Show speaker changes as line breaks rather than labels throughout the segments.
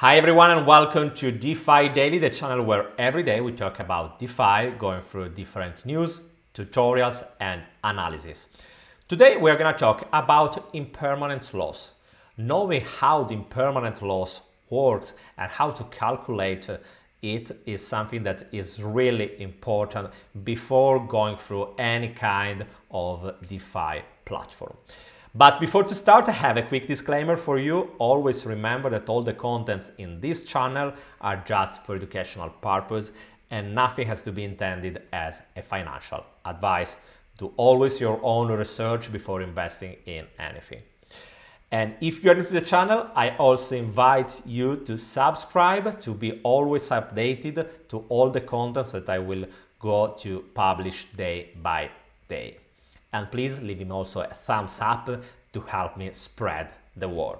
Hi everyone and welcome to DeFi Daily, the channel where every day we talk about DeFi, going through different news, tutorials and analysis. Today we're going to talk about impermanent loss. Knowing how the impermanent loss works and how to calculate it is something that is really important before going through any kind of DeFi platform. But before to start, I have a quick disclaimer for you. Always remember that all the contents in this channel are just for educational purpose and nothing has to be intended as a financial advice. Do always your own research before investing in anything. And if you are new to the channel, I also invite you to subscribe to be always updated to all the contents that I will go to publish day by day. And please leave me also a thumbs up to help me spread the word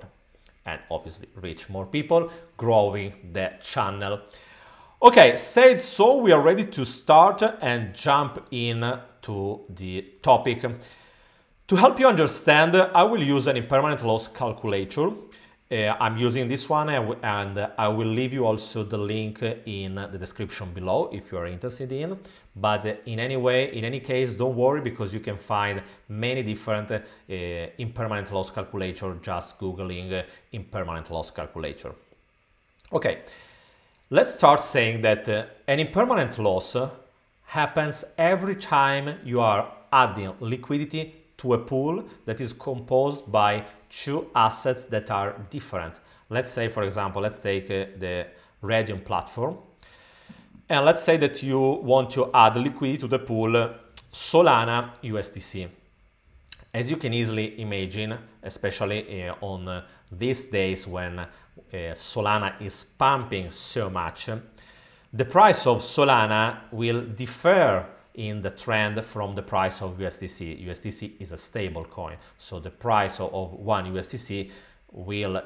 and obviously reach more people, growing the channel. Okay, said so, we are ready to start and jump in to the topic. To help you understand, I will use an impermanent loss calculator. Uh, I'm using this one and I will leave you also the link in the description below if you are interested in. But in any way, in any case, don't worry because you can find many different uh, impermanent loss calculator just googling uh, impermanent loss calculator. Okay, let's start saying that uh, an impermanent loss happens every time you are adding liquidity to a pool that is composed by two assets that are different. Let's say, for example, let's take uh, the Raydium platform. And let's say that you want to add liquidity to the pool Solana USDC. As you can easily imagine, especially uh, on uh, these days when uh, Solana is pumping so much, the price of Solana will differ in the trend from the price of USDC. USDC is a stable coin, so the price of one USDC will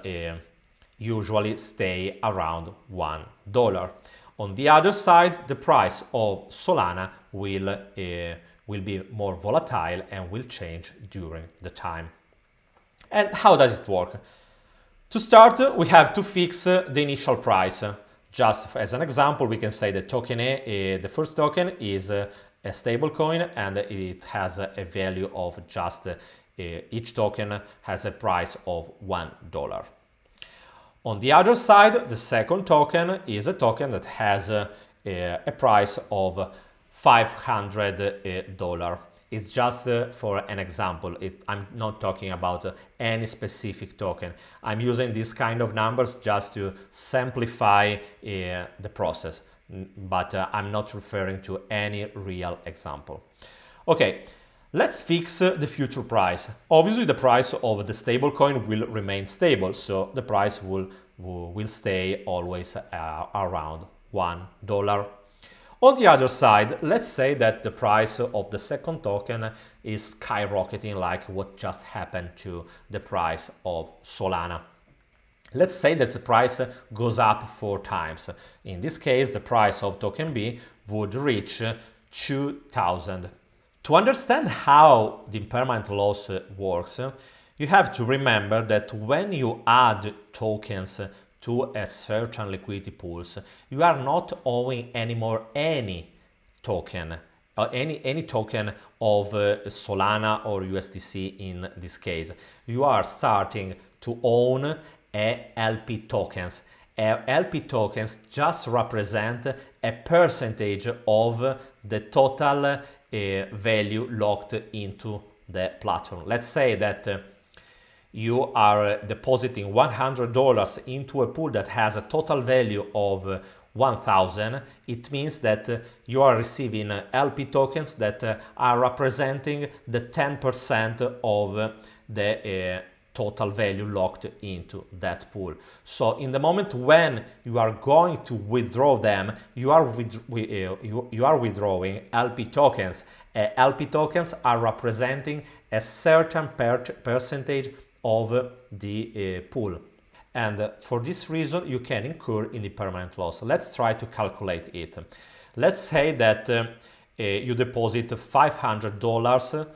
usually stay around one dollar. On the other side, the price of Solana will uh, will be more volatile and will change during the time. And how does it work? To start, we have to fix the initial price. Just as an example, we can say the token A, uh, the first token is uh, a stable coin and it has a value of just uh, each token has a price of one dollar. On the other side, the second token is a token that has a, a price of $500. It's just uh, for an example. It, I'm not talking about uh, any specific token. I'm using these kind of numbers just to simplify uh, the process but uh, I'm not referring to any real example. Okay, let's fix uh, the future price. Obviously, the price of the stablecoin will remain stable, so the price will, will stay always uh, around $1. On the other side, let's say that the price of the second token is skyrocketing like what just happened to the price of Solana. Let's say that the price goes up four times. In this case, the price of token B would reach 2000. To understand how the impermanent loss works, you have to remember that when you add tokens to a certain liquidity pools, you are not owing anymore any token, uh, any, any token of uh, Solana or USDC in this case. You are starting to own LP tokens. LP tokens just represent a percentage of the total uh, value locked into the platform. Let's say that uh, you are depositing $100 into a pool that has a total value of 1000 it means that uh, you are receiving LP tokens that uh, are representing the 10% of the uh, total value locked into that pool. So in the moment when you are going to withdraw them, you are, with, uh, you, you are withdrawing LP tokens. Uh, LP tokens are representing a certain per percentage of the uh, pool. And for this reason, you can incur in the permanent loss. Let's try to calculate it. Let's say that uh, uh, you deposit $500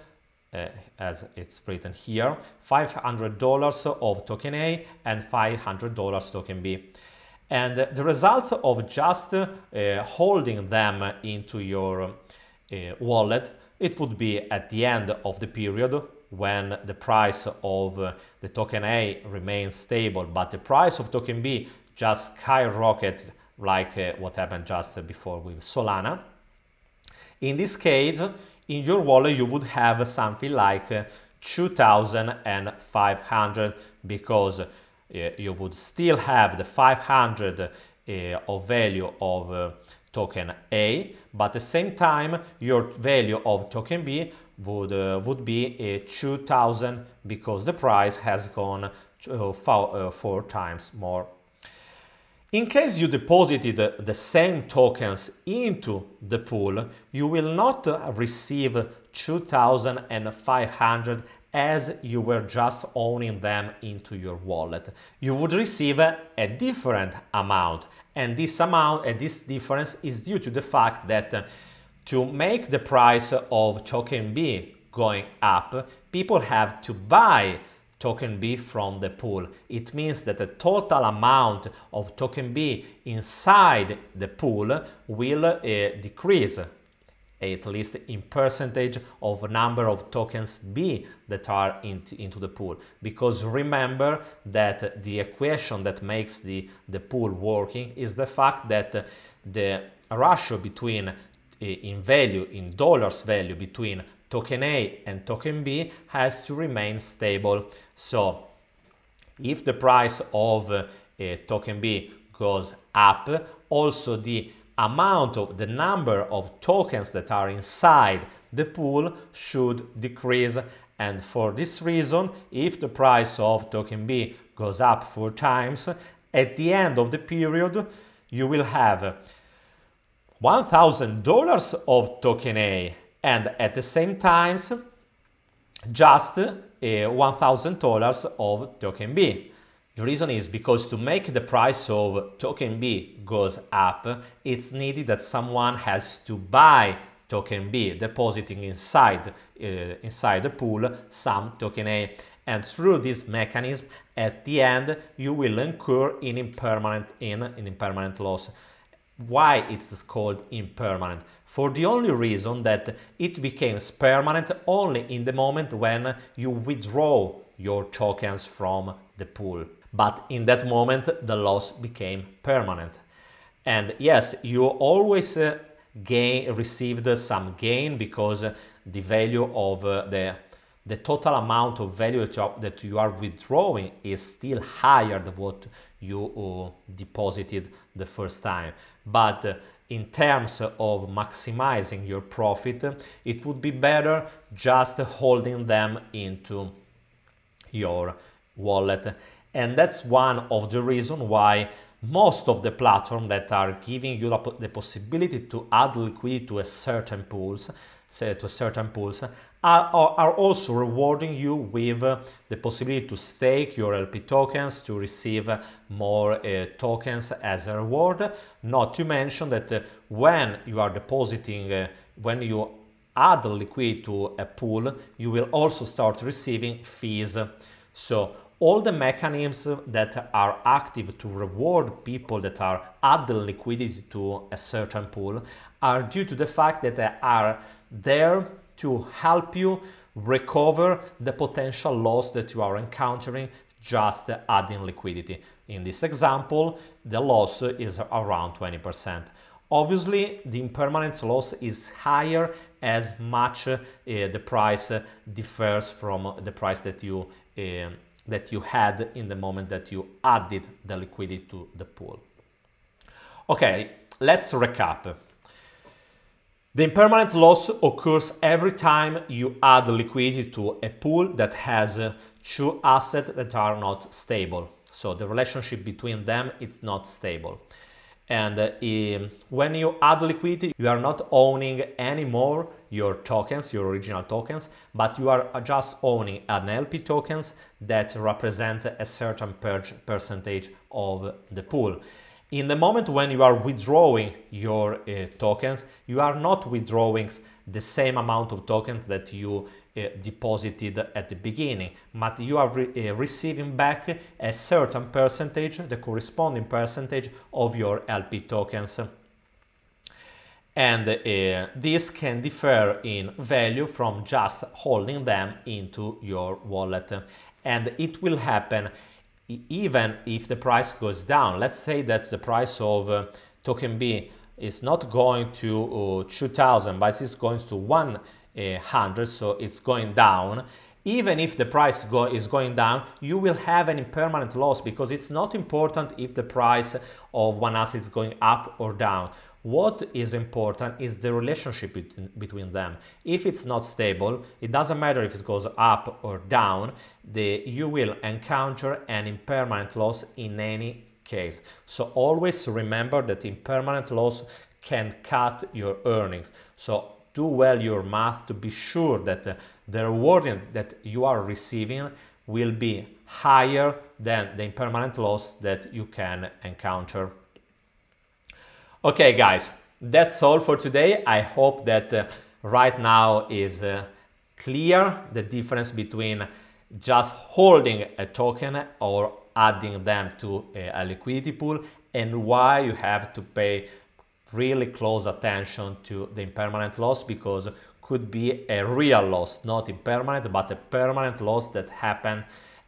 uh, as it's written here, $500 of token A and $500 token B. And the results of just uh, holding them into your uh, wallet, it would be at the end of the period when the price of uh, the token A remains stable, but the price of token B just skyrocketed like uh, what happened just before with Solana. In this case, in your wallet you would have something like uh, 2500 because uh, you would still have the 500 uh, of value of uh, token A, but at the same time your value of token B would, would be 2000 because the price has gone four, four times more in case you deposited the same tokens into the pool, you will not receive 2500 as you were just owning them into your wallet. You would receive a different amount and this amount and this difference is due to the fact that uh, to make the price of token B going up, people have to buy token B from the pool. It means that the total amount of token B inside the pool will uh, decrease at least in percentage of number of tokens B that are in into the pool. Because remember that the equation that makes the, the pool working is the fact that the ratio between uh, in value, in dollars value between token A and token B has to remain stable. So if the price of uh, token B goes up, also the amount of the number of tokens that are inside the pool should decrease and for this reason if the price of token B goes up four times at the end of the period you will have $1000 of token A and at the same time just uh, $1000 of token B. The reason is because to make the price of token B goes up, it's needed that someone has to buy token B, depositing inside, uh, inside the pool some token A. And through this mechanism, at the end, you will incur in impermanent, in, in impermanent loss. Why it's called impermanent? For the only reason that it becomes permanent only in the moment when you withdraw your tokens from the pool. But in that moment, the loss became permanent. And yes, you always uh, gain received some gain because the value of uh, the the total amount of value that you are withdrawing is still higher than what you uh, deposited the first time. But uh, in terms of maximizing your profit, it would be better just holding them into your wallet. And that's one of the reasons why most of the platforms that are giving you the possibility to add liquidity to a certain pools, say to certain pools, are, are also rewarding you with uh, the possibility to stake your LP tokens to receive more uh, tokens as a reward. Not to mention that uh, when you are depositing, uh, when you add liquidity to a pool, you will also start receiving fees. So all the mechanisms that are active to reward people that are adding liquidity to a certain pool are due to the fact that they are there to help you recover the potential loss that you are encountering just adding liquidity. In this example, the loss is around 20%. Obviously, the impermanent loss is higher as much uh, the price differs from the price that you uh, that you had in the moment that you added the liquidity to the pool. Okay, let's recap. The impermanent loss occurs every time you add liquidity to a pool that has two assets that are not stable. So the relationship between them is not stable. And uh, when you add liquidity, you are not owning anymore your tokens, your original tokens, but you are just owning an LP tokens that represent a certain per percentage of the pool. In the moment when you are withdrawing your uh, tokens, you are not withdrawing the same amount of tokens that you uh, deposited at the beginning, but you are re uh, receiving back a certain percentage, the corresponding percentage of your LP tokens. And uh, this can differ in value from just holding them into your wallet. And it will happen even if the price goes down. Let's say that the price of uh, token B is not going to uh, 2000 but it's going to 100 so it's going down even if the price go is going down you will have an impermanent loss because it's not important if the price of one asset is going up or down what is important is the relationship between, between them if it's not stable it doesn't matter if it goes up or down the you will encounter an impermanent loss in any case. So always remember that impermanent loss can cut your earnings. So do well your math to be sure that uh, the reward that you are receiving will be higher than the impermanent loss that you can encounter. Okay guys, that's all for today. I hope that uh, right now is uh, clear the difference between just holding a token or adding them to a, liquidity pool and why you have to pay really close attention to the impermanent loss because could be a real loss, not impermanent, but a permanent loss that happen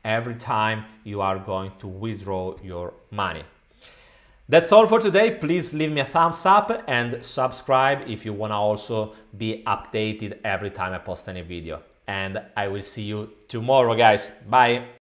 every time you are going to withdraw your money. That's all for today. Please leave me a thumbs up and subscribe if you want to also be updated every time I post any video. And I will see you tomorrow, guys. Bye.